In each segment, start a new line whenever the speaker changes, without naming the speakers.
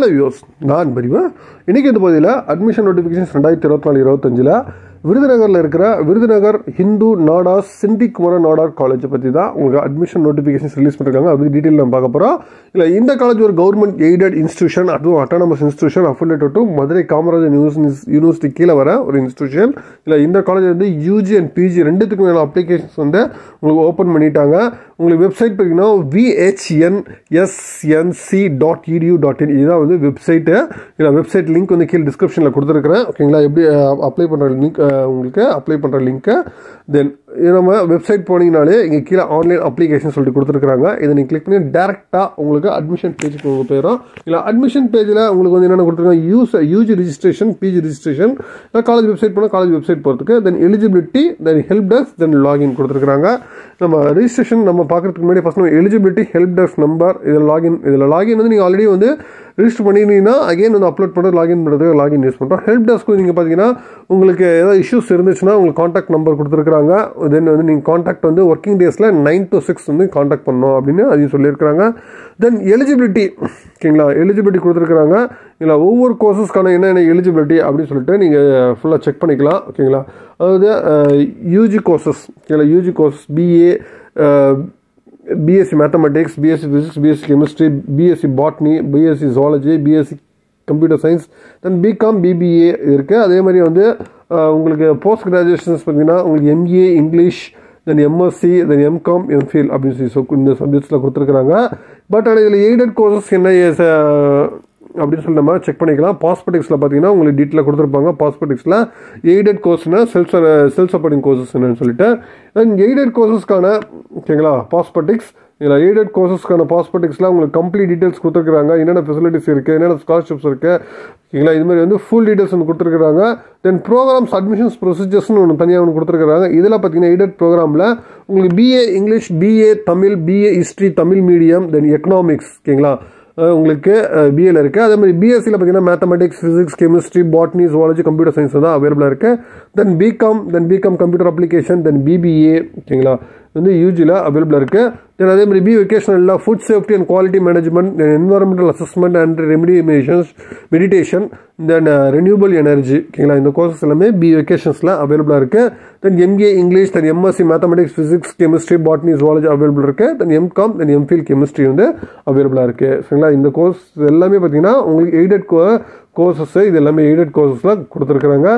Hello யோஸ் நான் பரிவா இன்றைக்கி இந்த பகுதியில் அட்மிஷன் நோட்டிஃபிகேஷன்ஸ் ரெண்டாயிரத்தி இருபத்தி நாலு இருபத்தஞ்சில் விருதுநகரில் இருக்கிற விருதுநகர் ஹிந்து நாடார் சிண்டிக் குமர நாடார் காலேஜை பற்றி தான் உங்களுக்கு அட்மிஷன் நோட்டிஃபிகேஷன்ஸ் ரிலீஸ் பண்ணிருக்காங்க. அது டீட்டெயில் நம்ம பார்க்க போகிறோம் இல்லை இந்த காலேஜ் ஒரு கவர்மெண்ட் எய்டட் இன்ஸ்டியூஷன் அதுவும் autonomous institution affiliated to Madurai Kamarajar university கீழே வர ஒரு இன்ஸ்டியூஷன் இல்லை இந்த காலேஜ் வந்து யூஜி அண்ட் பிஜி ரெண்டுத்துக்குமே மேலே அப்ளிகேஷன்ஸ் வந்து உங்களுக்கு ஓப்பன் பண்ணிட்டாங்க. உங்களுக்கு வெப்சைட் பார்த்தீங்கன்னா VHNSNC dot edu dot in இதுதான் வந்து வெப்சைட்டு இல்லை வெப்சைட் லிங்க் வந்து கீழே டிஸ்கிரிப்ஷனில் கொடுத்துருக்குறேன். ஓகேங்களா எப்படி அப்ளை பண்ணுற லிங்க் உங்களுக்கு அப்ளை பண்ணுற லிங்க்கை தென் நம்ம வெப்சைட் போனீங்கனாலே இங்கே கீழே ஆன்லைன் அப்ளிகேஷன் சொல்லிட்டு கொடுத்துருக்காங்க இதை நீங்கள் கிளிக் பண்ணி டேரெக்டாக உங்களுக்கு அட்மிஷன் பேஜுக்கு உங்களுக்கு போயிடும். இல்லை அட்மிஷன் பேஜில் உங்களுக்கு வந்து என்னென்ன கொடுத்துருக்காங்க? Use UG registration PG registration college website போனால் காலேஜ் வெப்சைட் போகிறதுக்கு then eligibility then help desk then login கொடுத்துருக்காங்க நம்ம ரிஜிஸ்ட்ரேஷன் நம்ம பார்க்குறதுக்கு முன்னாடி ஃபஸ்ட் நம்ம எலிஜிபிலிட்டி ஹெல்ப் டெஸ்க் நம்பர் இதில் லாகின் இதில் லாகின் வந்து நீங்கள் ஆல்ரெடி வந்து ரிஜிஸ்டர் பண்ணினீங்கன்னா அகைன் வந்து அப்லோட் பண்ணுறது லாகின் பண்ணுறது லாகின் யூஸ் பண்ணுறோம் ஹெல்ப் டெஸ்க்கு நீங்கள் பார்த்தீங்கன்னா உங்களுக்கு ஏதாவது இஷ்யூஸ் இருந்துச்சுன்னா உங்களுக்கு காண்டாக்ட் நம்பர் கொடுத்துருக்காங்க தென் வந்து நீங்கள் காண்டாக்ட் வந்து ஒர்க்கிங் டேஸில் நைன் டு சிக்ஸ் வந்து காண்டாக்ட் பண்ணணும் அப்படின்னு அதையும் சொல்லியிருக்கிறாங்க. தென் எலிஜிபிலிட்டி ஓகேங்களா? எலிஜிபிலிட்டி கொடுத்துருக்குறாங்க. இல்லை ஒவ்வொரு கோர்சஸ்க்கான என்னென்ன எலிஜிபிலிட்டி அப்படின்னு சொல்லிட்டு நீங்கள் ஃபுல்லாக செக் பண்ணிக்கலாம் ஓகேங்களா? அதாவது uh, யூஜி கோர்சஸ் ஓகேங்களா? UG course BA BSc mathematics BSc physics BSc chemistry BSc botany BSc zoology BSc computer science then BCom BBA இருக்குது அதே மாதிரி வந்து உங்களுக்கு போஸ்ட் கிராஜுவேஷன்ஸ் பார்த்தீங்கன்னா உங்களுக்கு MA English then MSc then MCom MPhil அப்படின்னு சொல்லி இந்த சப்ஜெக்ட்ஸில் கொடுத்துருக்குறாங்க. பட் ஆனால் இதில் எய்டட் கோர்சஸ் என்ன அப்படின்னு சொல்லி நம்ம செக் பண்ணிக்கலாம். பாஸ்பெட்டிக்ஸில் பார்த்தீங்கன்னா உங்களுக்கு டீட்டெயில் கொடுத்துருப்பாங்க. பாஸ்பெட்டிக்ஸில் எய்டட் கோர்ஸ்னா செல்ஃப் செல்ஃப் சப்போர்ட்டிங் கோர்சஸ் என்னன்னு சொல்லிட்டு. தென் எய்டட் கோர்சஸ்க்கான ஓகேங்களா பாஸ்பெட்டிக்ஸ் இதில் எய்டட் கோர்சஸ்க்கான பாஸ்பெட்டிக்ஸில் உங்களுக்கு கம்ப்ளீட் டீட்டெயில்ஸ் கொடுத்துருக்குறாங்க. என்னென்ன ஃபெசிலிட்டிஸ் இருக்குது என்னென்ன ஸ்காலர்ஷிப்ஸ் இருக்குது ஓகேங்களா? இது மாதிரி வந்து ஃபுல் டீட்டெயில்ஸ் ஒன்று கொடுத்துருக்குறாங்க. தென் ப்ரோக்ராம்ஸ் அட்மிஷன்ஸ் ப்ரொசீஜர்ஸ்னு ஒன்று தனியாக ஒன்று கொடுத்துருக்குறாங்க. இதில் பார்த்தீங்கன்னா எய்டட் ப்ரோக்ராமில் உங்களுக்கு BA English BA Tamil BA history Tamil medium then economics ஓகேங்களா? உங்களுக்கு பிஏல இருக்குது அதே மாதிரி பிஎஸ்சியில் பார்த்தீங்கன்னா mathematics physics chemistry botany zoology computer science தான் அவைலபிளாக இருக்குது then BCom then BCom computer application then BBA ஓகேங்களா வந்து யூஜியில் அவைலபிளாக இருக்குது தென் அதே மாதிரி B வெக்கேஷனலில் food safety and quality management environmental assessment and remediations meditation then renewable energy ஓகேங்களா இந்த கோர்சஸ் எல்லாமே பி வெக்கேஷன்ஸில் அவைலபிளாக இருக்குது then MA English then MSc mathematics physics chemistry botany zoology available இருக்குது then MCom then MPhil chemistry வந்து அவைலபிளாக இருக்குது சரிங்களா? இந்த கோர்ஸ் எல்லாமே பார்த்தீங்கன்னா உங்களுக்கு எய்டட் கோர்சஸ்ஸு இது எல்லாமே எய்டட் கோர்சஸ்லாம் கொடுத்துருக்குறாங்க.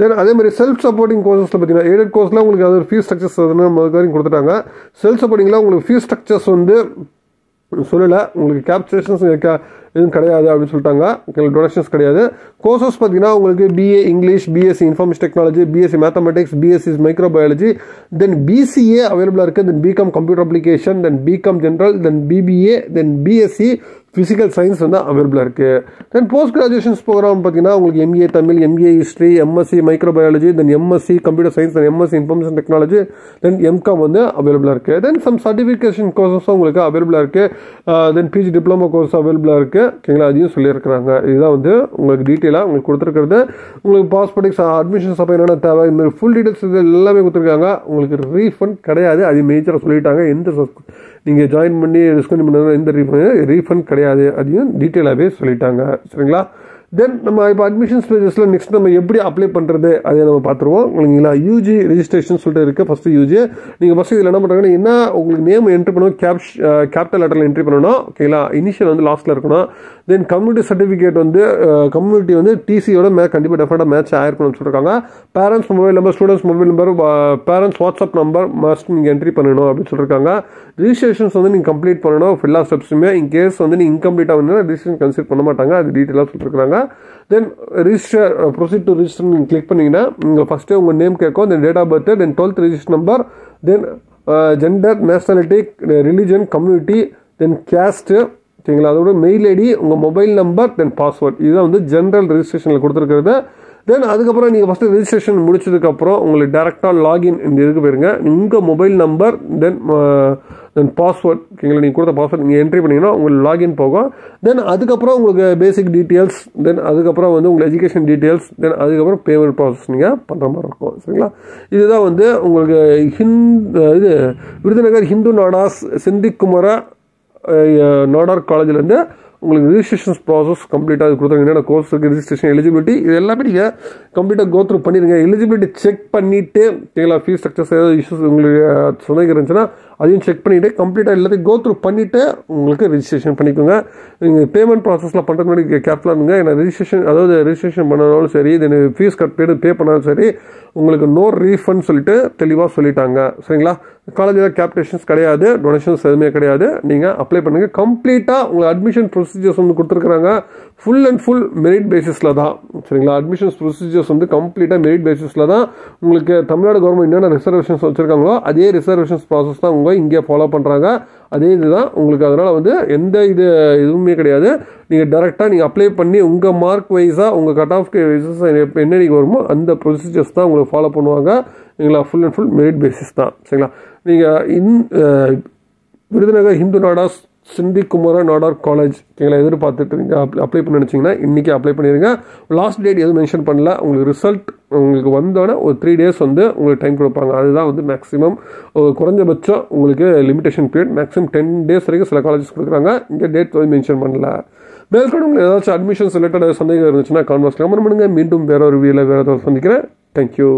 தென் அதே மாதிரி செல்ஃப் சப்போர்ட்டிங் கோர்சஸில் பார்த்தீங்கன்னா எய்டட் கோர்ஸ்லாம் உங்களுக்கு அது ஃபீஸ் ஸ்ட்ரக்சர்ஸ் நம்ம வரைக்கும் கொடுத்துட்டாங்க. செல்ஃப் சப்போர்ட்டிங்கில் உங்களுக்கு ஃபீஸ் ஸ்ட்ரக்சர்ஸ் வந்து சொல்லலை. உங்களுக்கு கேப்சேஷன்ஸ் எதுவும் கிடையாது அப்படின்னு சொல்லிட்டாங்க. டொனேஷன்ஸ் கிடையாது. கோர்சஸ் பார்த்தீங்கன்னா உங்களுக்கு BA English BSc information technology BSc mathematics BSc microbiology then BCA அவைலபிளாக இருக்குது then BCom computer application then BCom general then BBA then BSc physical science வந்து அவைலபிளாக இருக்குது தென் போஸ்ட் கிராஜுவேஷன்ஸ் ப்ரோக்ராம் பார்த்தீங்கன்னா உங்களுக்கு MA Tamil MA history MSc microbiology then MSc computer science then MSc information technology then MCom வந்து அவைலபிளாக இருக்குது then some certification கோர்சஸும் உங்களுக்கு அவைலபிளாக இருக்குது தென் பிஜி டிப்ளமோ கோர்ஸ் அவைலபிளாக இருக்குது ஓகேங்களா? அதையும் சொல்லியிருக்கிறாங்க. இதுதான் வந்து உங்களுக்கு டீட்டெயிலாக உங்களுக்கு கொடுத்துருக்கிறது. உங்களுக்கு பாஸ்போர்ட்டிக்ஸ் அட்மிஷன்ஸ் அப்போ என்னென்ன தேவை இந்த மாதிரி ஃபுல் டீட்டெயில்ஸ் இது எல்லாமே கொடுத்துருக்காங்க. உங்களுக்கு ரீஃபண்ட் கிடையாது. அது மேஜராக சொல்லிட்டாங்க. எந்த நீங்கள் ஜாயின் பண்ணி டிஸ்கவுண்ட் பண்ண எந்த ரீஃபண்ட் ரீஃபண்ட் கிடையாது. அதையும் டீட்டெயிலாகவே சொல்லிட்டாங்க. சரிங்களா? தென் நம்ம இப்போ அட்மிஷன்ஸ் பேஜஸில் நெக்ஸ்ட் நம்ம எப்படி அப்ளை பண்ணுறது அதை நம்ம பார்த்துருவோம். இல்லைங்களா யூஜி ரெஜிஸ்ட்ரேஷன் சொல்லிட்டு இருக்குது ஃபஸ்ட்டு யூஜி நீங்கள் ஃபஸ்ட்டு இதில் என்ன பண்ணுறாங்கன்னா என்ன உங்களுக்கு நேம் என்ட்ரி பண்ணணும் கேப்ஷ் கேபிட்டல் லெட்டரில் என்ட்ரி பண்ணணும் ஓகேங்களா இனிஷியல் வந்து லாஸ்ட்டில் இருக்கணும். தென் கம்யூனிட்டி சர்டிஃபிகேட் வந்து கம்யூனிட்டி வந்து டிசியோட மே கண்டிப்பாக டெஃபினட்டாக மேட்ச் ஆயிருக்கணும்னு சொல்லியிருக்காங்க parents mobile number students mobile number parents WhatsApp number must நீங்கள் என்ட்ரி பண்ணணும் அப்படின்னு சொல்லியிருக்காங்க ரிஜிஸ்ட்ரேஷன்ஸ் வந்து நீங்கள் கம்ப்ளீட் பண்ணணும் எல்லா ஸ்டெப்ஸுமே இன் கேஸ் வந்து நீங்கள் இன்கம்ப்ளீட்டாக ஆகுதுன்னா ரிஜிஸ்ட்ரேஷன் கன்சிடர் பண்ண மாட்டாங்க. அது டீட்டெயிலாக சொல்லியிருக்காங்க then register proceed to register நீங்கள் கிளிக் பண்ணிங்கன்னா நீங்கள் ஃபஸ்ட்டே உங்கள் நேம் கேட்கும் then date of birth then twelfth register number then gender nationality religion community then caste ஓகேங்களா அதோட மெயில் ஐடி உங்கள் மொபைல் நம்பர் தென் பாஸ்வேர்ட் இதுதான் வந்து ஜென்ரல் ரிஜிஸ்ட்ரேஷனில் கொடுத்துருக்கிறது. தென் அதுக்கப்புறம் நீங்கள் ஃபஸ்ட்டு ரிஜிஸ்ட்ரேஷன் முடிச்சதுக்கப்புறம் உங்களுக்கு டேரெக்டாக லாகின் இந்த இதுக்கு போயிருங்க. உங்கள் mobile number then then password ஓகேங்களா? நீங்கள் கொடுத்த பாஸ்வேர்ட் நீங்கள் என்ட்ரி பண்ணிங்கன்னா உங்களுக்கு லாகின் போகும். தென் அதுக்கப்புறம் உங்களுக்கு பேசிக் டீட்டெயில்ஸ் தென் அதுக்கப்புறம் வந்து உங்களுக்கு எஜுகேஷன் டீட்டெயில்ஸ் தென் அதுக்கப்புறம் பேமெண்ட் ப்ராசஸ் நீங்கள் பண்ணுற மாதிரி இருக்கும். சரிங்களா? இதுதான் வந்து உங்களுக்கு ஹிந்த் இது விருதுநகர் ஹிந்து நாடாஸ் செந்திக்குமர நாடார் காலேஜ்லேருந்து உங்களுக்கு ரிஜிஸ்ட்ரேஷன் ப்ராசஸ் கம்ப்ளீட்டாக கொடுத்தாங்க என்னென்ன கோர்ஸ் ரிஜிஸ்ட்ரேஷன் எலிஜிபிலிட்டி இது எல்லாமே நீங்கள் கம்ப்ளீட்டாக கோ த்ரூ பண்ணிடுங்க எலிஜிபிலிட்டி செக் பண்ணிவிட்டு சரிங்களா ஃபீஸ் ஸ்ட்ரக்சர்ஸ் ஏதாவது இஷ்யூஸ் உங்களுக்கு சொந்தங்க இருந்துச்சுன்னா அதையும் செக் பண்ணிவிட்டு கம்ப்ளீட்டாக எல்லாத்தையும் கோ த்ரூ பண்ணிவிட்டு உங்களுக்கு ரிஜிஸ்ட்ரேஷன் பண்ணிக்கோங்க. நீங்கள் பேமெண்ட் ப்ராசஸில் பண்ணுறது முன்னாடி கேர்ஃபுல்லாக இருங்க. ஏன்னா ரிஜிஸ்ட்ரேஷன் அதாவது ரிஜிஸ்ட்ரேஷன் பண்ணனாலும் சரி இது ஃபீஸ் கட் பே பண்ணாலும் சரி உங்களுக்கு நோ ரீஃபண்ட் சொல்லிட்டு தெளிவாக சொல்லிட்டாங்க. சரிங்களா? காலேஜில் கேப்டேஷன்ஸ் கிடையாது டொனேஷன்ஸ் எதுவுமே கிடையாது. நீங்கள் அப்ளை பண்ணுங்கள் கம்ப்ளீட்டாக உங்களுக்கு அட்மிஷன் ப்ரொசீஜர்ஸ் வந்து கொடுத்துருக்குறாங்க. ஃபுல் அண்ட் ஃபுல் மெரிட் பேசிஸில் தான். சரிங்களா? அட்மிஷன்ஸ் ப்ரொசீஜர்ஸ் வந்து கம்ப்ளீட்டாக மெரிட் பேசிஸில் தான். உங்களுக்கு தமிழ்நாடு கவர்மெண்ட் என்னென்ன ரிசர்வேஷன்ஸ் வச்சுருக்காங்களோ அதே ரிசர்வேஷன்ஸ் ப்ராசஸ் தான் உங்கள் இங்கே ஃபாலோ பண்ணுறாங்க அதே இதுதான் உங்களுக்கு அதனால் வந்து எந்த இது எதுவுமே கிடையாது. நீங்கள் டேரெக்டாக நீங்கள் அப்ளை பண்ணி உங்கள் மார்க் வைஸாக உங்கள் கட் ஆஃப் வைஸஸ் என்ன நீங்கள் வருமோ அந்த ப்ரொசீஜர்ஸ் தான் உங்களுக்கு ஃபாலோ பண்ணுவாங்க. சரிங்களா? Full and full merit basis தான். சரிங்களா? நீங்கள் இன் விருதுநகர் ஹிந்து நாடாஸ் சிந்தி குமார நாடார் காலேஜ் எங்களை எதிர்பார்த்துட்டு நீங்க அப்ளை பண்ண நினச்சிங்கன்னா இன்றைக்கி அப்ளை பண்ணிடுங்க லாஸ்ட் டேட் எதுவும் மென்ஷன் பண்ணல. உங்களுக்கு ரிசல்ட் உங்களுக்கு வந்தோடனே ஒரு த்ரீ டேஸ் வந்து உங்களுக்கு டைம் கொடுப்பாங்க. அதுதான் வந்து மேக்ஸிமம் குறைஞ்சபட்சம் உங்களுக்கு limitation period maximum ten days வரைக்கும் சில காலேஜஸ் கொடுக்குறாங்க. இங்கே டேட் வந்து மென்ஷன் பண்ணல. மேற்கொண்டு உங்களுக்கு ஏதாச்சும் அட்மிஷன்ஸ் ரிலேட்டட் சந்தேகம் இருந்துச்சுன்னா கான்வர்ஸ் கமெண்ட் பண்ணுங்கள் மீண்டும் வேற ஒரு வீல வேறு ஏதாவது சந்திக்கிறேன் தேங்க்யூ